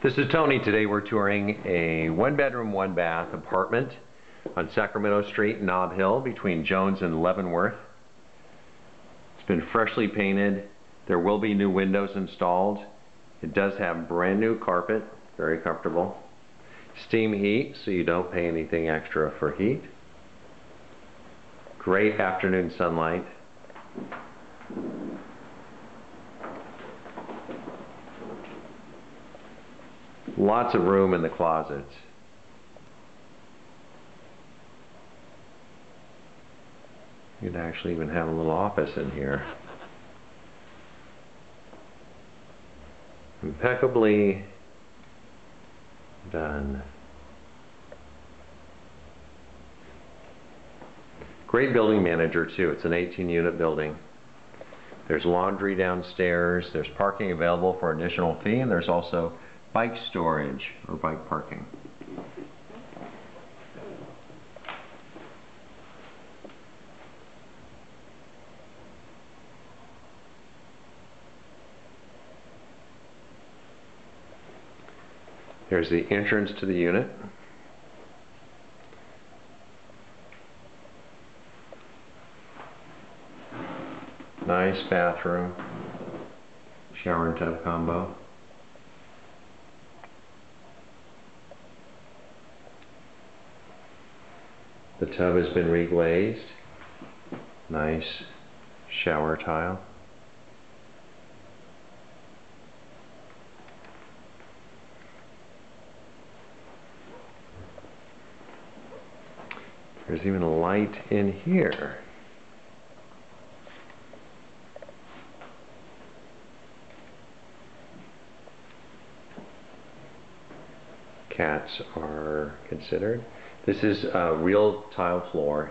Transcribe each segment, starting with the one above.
This is Tony. Today we're touring a one bedroom, one bath apartment on Sacramento Street, Nob Hill, between Jones and Leavenworth. It's been freshly painted. There will be new windows installed. It does have brand new carpet, very comfortable. Steam heat, so you don't pay anything extra for heat. Great afternoon sunlight. Lots of room in the closets. You'd actually even have a little office in here. Impeccably done. Great building manager too. It's an 18 unit building. There's laundry downstairs. There's parking available for additional fee and there's also bike storage or bike parking. Here's the entrance to the unit. Nice bathroom, shower and tub combo. The tub has been reglazed. Nice shower tile. There's even a light in here. Cats are considered. This is a real tile floor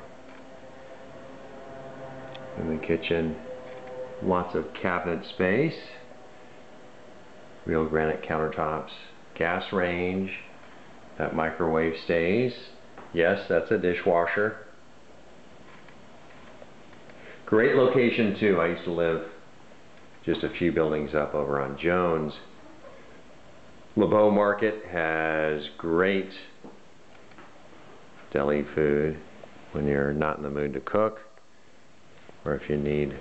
in the kitchen. Lots of cabinet space. Real granite countertops. Gas range. That microwave stays. Yes, that's a dishwasher. Great location too. I used to live just a few buildings up over on Jones. LeBeau Market has great deli food when you're not in the mood to cook or if you need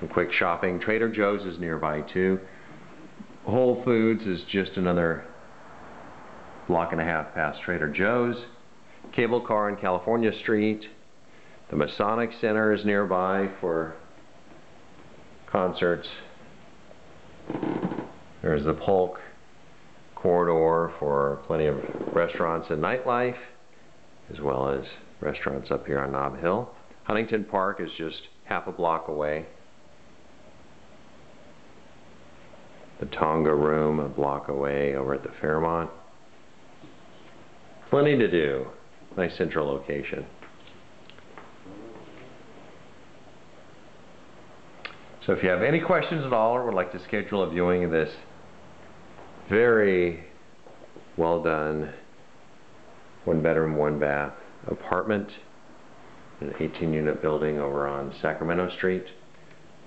some quick shopping. Trader Joe's is nearby too. Whole Foods is just another block and a half past Trader Joe's. Cable car on California Street. The Masonic Center is nearby for concerts. There's the Polk corridor for plenty of restaurants and nightlife as well as restaurants up here on Nob Hill. Huntington Park is just half a block away. The Tonga Room a block away over at the Fairmont. Plenty to do. Nice central location. So if you have any questions at all or would like to schedule a viewing of this very well done one bedroom, one bath apartment, an 18 unit building over on Sacramento Street.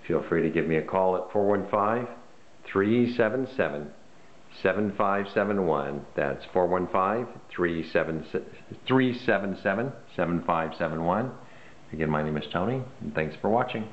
Feel free to give me a call at 415 377 7571. That's 415 377 7571. Again, my name is Tony, and thanks for watching.